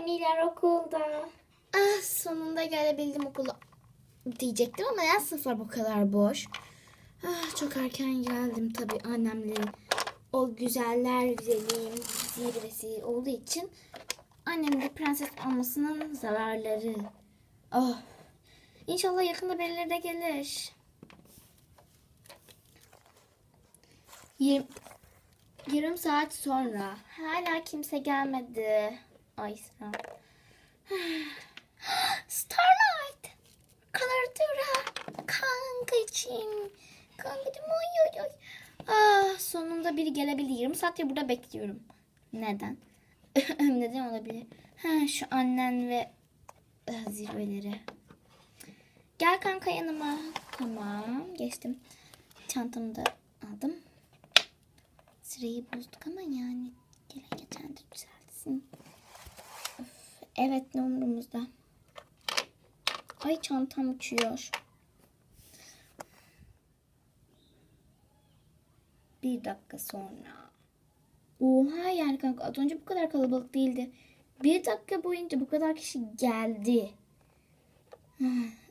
Huniler okulda. Ah sonunda gelebildim okula diyecektim ama ya sınıflar bu kadar boş. Ah, çok erken geldim tabii annemle o güzeller güzeli zirvesi olduğu için annem de prenses olmasının zararları. Oh. İnşallah yakında birileri de gelir. Yirmi, yarım saat sonra hala kimse gelmedi. Ay sıra. Starlight. Kalatura. Kankacığım. Kankacığım oy oy oy. Ah, sonunda biri gelebildi. 20 saattir burada bekliyorum. Neden? Neden olabilir? Ha, şu annen ve ah, zirveleri. Gel kanka yanıma. Tamam geçtim. Çantamı da aldım. Sırayı bozduk ama yani gelen geçen de. Evet ne umurumuzda. Ay çantam uçuyor. Bir dakika sonra. Oha yani kanka az önce bu kadar kalabalık değildi. Bir dakika boyunca bu kadar kişi geldi.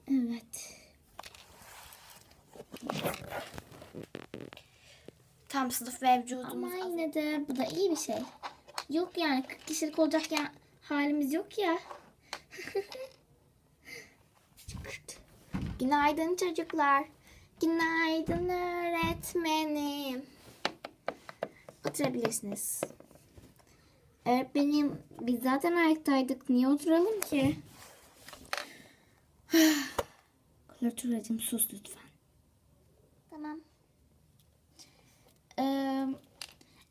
Evet. Tam sınıf mevcudumuz. Ama yine de bu da iyi bir şey. Yok yani 40 kişilik olacak ya halimiz yok ya. Günaydın çocuklar. Günaydın öğretmenim. Oturabilirsiniz. Öğretmenim biz zaten ayaktaydık. Niye oturalım ki? Kolaturacığım sus lütfen. Tamam. Ee,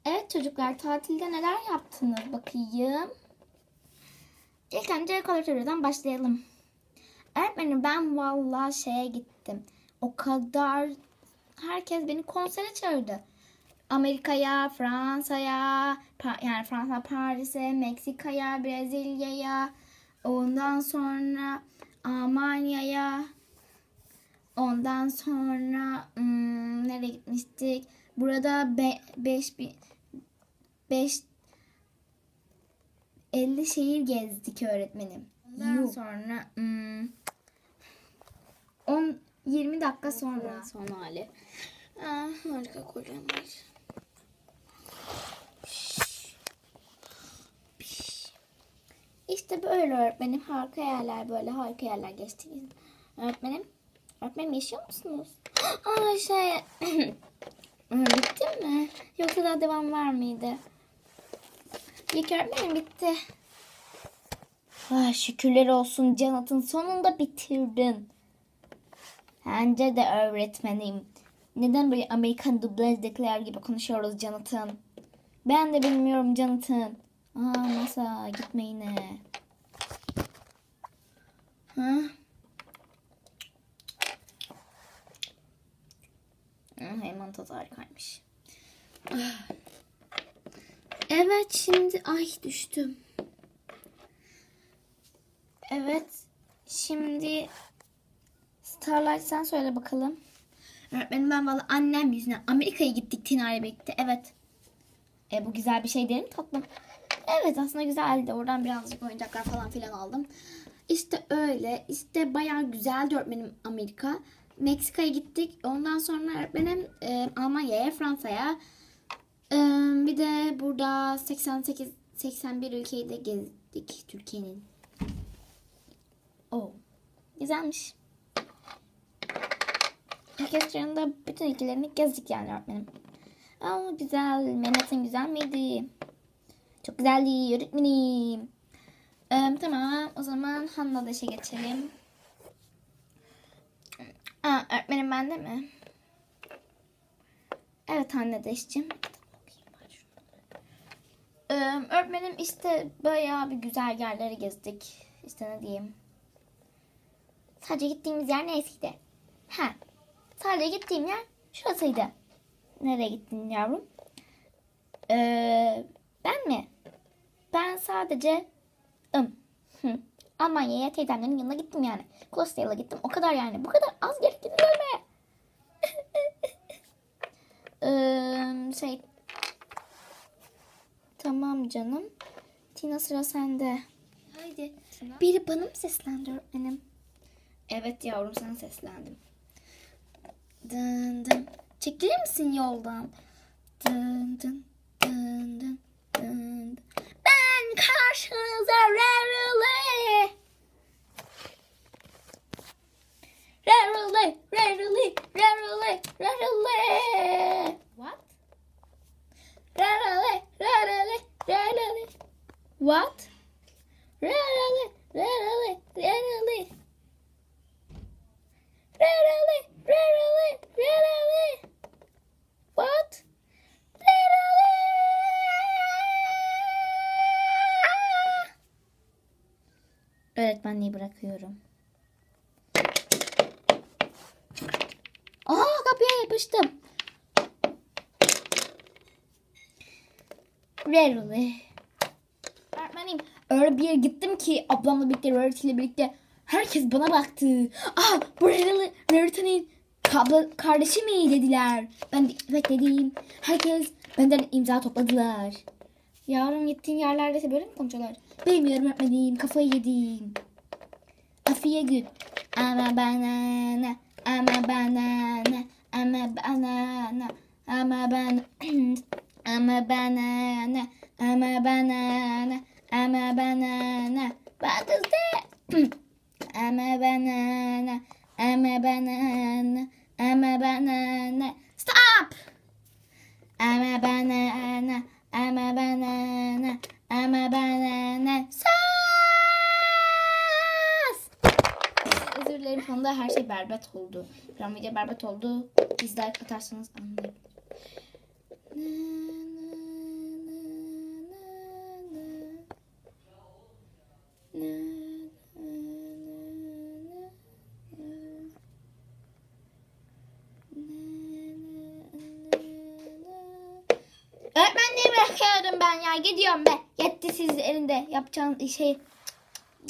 evet çocuklar tatilde neler yaptınız bakayım. İlk önce kolaturdan başlayalım. Öğretmenim ben vallahi şeye gittim. O kadar herkes beni konsere çağırdı. Amerika'ya, Fransa'ya, yani Fransa, Paris'e, Meksika'ya, Brezilya'ya, ondan sonra Almanya'ya, ondan sonra hmm, nereye gitmiştik? Burada 5 bin 5 50 şehir gezdik öğretmenim. Ondan sonra hmm, 10 20 dakika sonra son hali. Ah, harika kocam var. İşte böyle öğretmenim harika yerler böyle harika yerler geçtiniz. Öğretmenim, öğretmenim yaşıyor musunuz? Aa şey, bitti mi? Yoksa daha devam var mıydı? İlk öğretmenim bitti. Ah, şükürler olsun Canat'ın sonunda bitirdin. Bence de öğretmenim. Neden böyle Amerikan dublajdakiler gibi konuşuyoruz Jonathan? Ben de bilmiyorum Jonathan. Aa masa gitme yine. Ha? Hemen tadı harikaymış. Ah. Evet şimdi ay düştüm. Evet şimdi Starlight sen söyle bakalım. Öğretmenim ben valla annem yüzünden Amerika'ya gittik Tina ile birlikte. Evet. E, bu güzel bir şey değil mi tatlım? Evet aslında güzeldi. Oradan birazcık oyuncaklar falan filan aldım. İşte öyle. İşte bayağı güzeldi öğretmenim Amerika. Meksika'ya gittik. Ondan sonra öğretmenim e, Almanya'ya, Fransa'ya. Bir de burada 88 81 ülkeyi de gezdik Türkiye'nin. Oh. Güzelmiş. Herkes yanında bütün ülkelerini gezdik yani öğretmenim. Aa güzel. Mehmet'in güzel miydi? Çok güzeldi öğretmenim. Ee, tamam o zaman Hanna da işe geçelim. Aa, öğretmenim bende mi? Evet Hanna da işçim. Ee, öğretmenim işte bayağı bir güzel yerleri gezdik. İşte ne diyeyim. Sadece gittiğimiz yer neresiydi? Ha, sadece gittiğim yer şurasıydı. Nereye gittin yavrum? Ee, ben mi? Ben sadece ım. Hı. Almanya'ya teyzemlerin yanına gittim yani. Kloster'a gittim. O kadar yani. Bu kadar az gerektiğini görmeye. ee, şey. Tamam canım. Tina sıra sende. Hadi. Biri bana mı seslendi öğretmenim? Evet yavrum sana seslendim. Dın dın. Çekilir misin yoldan? Dın dın dın dın dın. Ben karşınıza rarely. Rarely, rarely, rarely, rarely. What? Rarely, rarely, rarely. What? Rarely, rarely, rarely. Rarely, rarely. What? Rarely. Öğretmenliği bırakıyorum. Aa kapıya yapıştım. Rarely. Öyle bir yere gittim ki ablamla birlikte Rarity ile birlikte herkes bana baktı. Aa bu Rarity, Rarity'nin kardeşi mi dediler. Ben de evet dedim. Herkes benden imza topladılar. Yavrum gittiğin yerlerde ise böyle mi konuşuyorlar? Bilmiyorum öğretmenim kafayı yedim. Afiye gül. Ama banana, ama banana, ama banana, ama ban, ama banana, ama banana, ama banana. What is that? ama banana, ama banana, ama banana. Stop! I'm a banana, I'm a banana, I'm a banana. Sus! Özür dilerim sonunda her şey berbat oldu. Şu video berbat oldu. Dislike atarsanız anlarım. ben ya gidiyorum be. Yetti siz elinde yapacağın şey.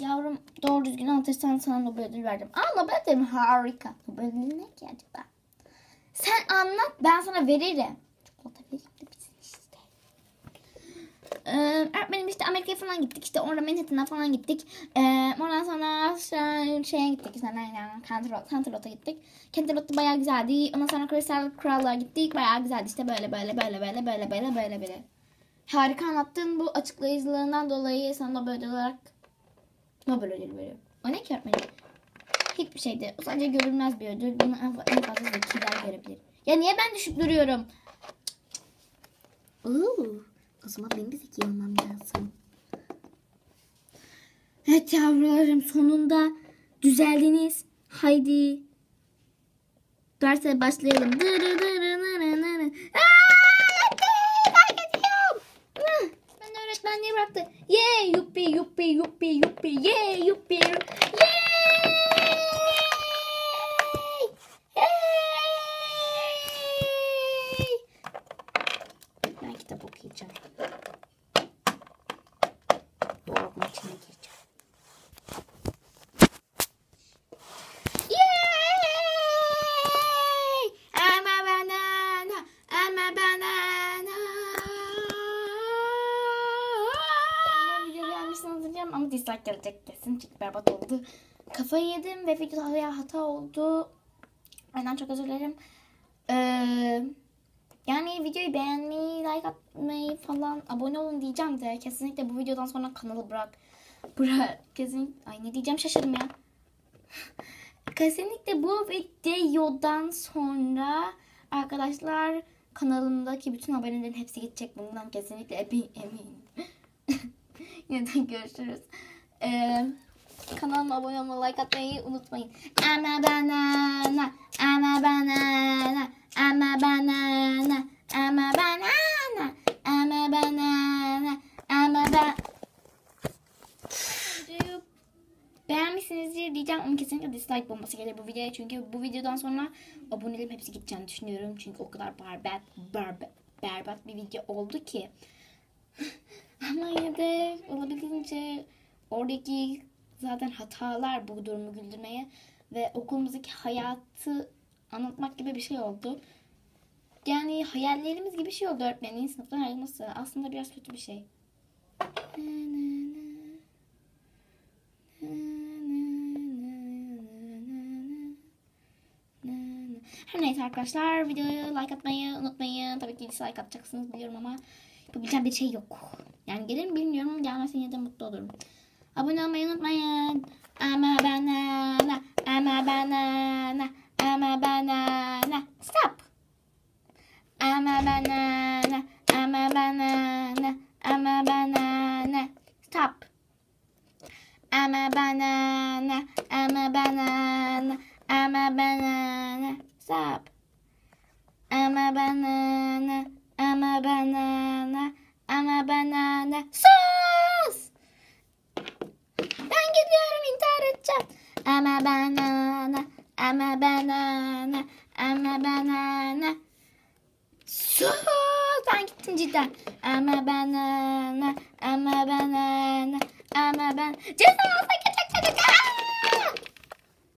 Yavrum doğru düzgün anlatırsan sana Nobel ödül verdim. Aa Nobel ödülü harika. Nobel ödülü ne ki acaba? Sen anlat ben sana veririm. Çikolata vereyim de bitsin işte. Ee, öğretmenim işte Amerika'ya falan gittik. İşte orada Manhattan'a falan gittik. Ee, ondan sonra şey, şeye gittik. İşte nereden? Canterlot'a gittik. Canterlot'ta bayağı güzeldi. Ondan sonra Crystal Kral'a gittik. Bayağı güzeldi. İşte böyle böyle böyle böyle böyle böyle böyle. Harika anlattın. Bu açıklayıcılığından dolayı sana Nobel ödülü olarak Nobel ödülü veriyorum. O ne ki öğretmenim? Hiçbir şeydi. O sadece görülmez bir ödül. Bunu en, en fazla zekiler görebilir. Ya niye ben düşüp duruyorum? Oo, o zaman benim de zeki olmam lazım. Evet yavrularım sonunda düzeldiniz. Haydi. Derse başlayalım. Dırı dırı nırı nırı. Aa, bunny wrapped. Yay, yeah, yuppie, yuppie, yuppie, yuppie, yay, yeah, yuppie. Dislike gelecek kesin çünkü berbat oldu. Kafayı yedim ve videoda hata oldu. Benden çok özür dilerim. Ee, yani videoyu beğenmeyi, like atmayı falan, abone olun diyeceğim de kesinlikle bu videodan sonra kanalı bırak. Bırak. Kesin. Ay ne diyeceğim şaşırdım ya. kesinlikle bu videodan sonra arkadaşlar kanalımdaki bütün abonelerin hepsi gidecek. Bundan kesinlikle emin, eminim. Yeniden görüşürüz. Ee, kanalıma abone olmayı, like atmayı unutmayın. Ama banana, ama banana, ama banana, ama banana, ama banana, ama ben... Beğenmişsinizdir diyeceğim ama kesinlikle dislike bombası gelir bu videoya. Çünkü bu videodan sonra abonelerim hepsi gideceğini düşünüyorum. Çünkü o kadar berbat, berbat, berbat bir video oldu ki. ama yine de olabildiğince oradaki zaten hatalar bu durumu güldürmeye ve okulumuzdaki hayatı anlatmak gibi bir şey oldu. Yani hayallerimiz gibi bir şey oldu öğretmenin sınıftan ayrılması. Aslında biraz kötü bir şey. Her neyse arkadaşlar videoyu like atmayı unutmayın. Tabii ki dislike atacaksınız biliyorum ama yapabileceğim bir şey yok. Yani gelir bilmiyorum ama gelmezsen ya da mutlu olurum. Abone olmayı unutmayın. Ama banana, ama banana, ama banana. Stop. Ama banana, ama banana. Sudan gittim cidden. Ama banana, ama banana, ama ben. Ceza alsak kaçak kaçak.